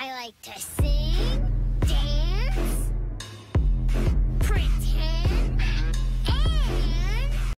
I like to sing,